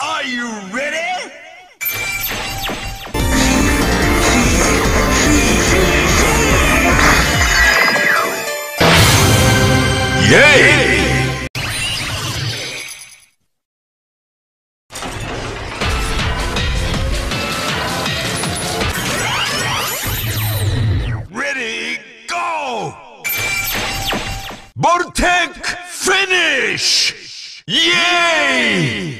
Are you ready? Yay! Bortek finish! Yay!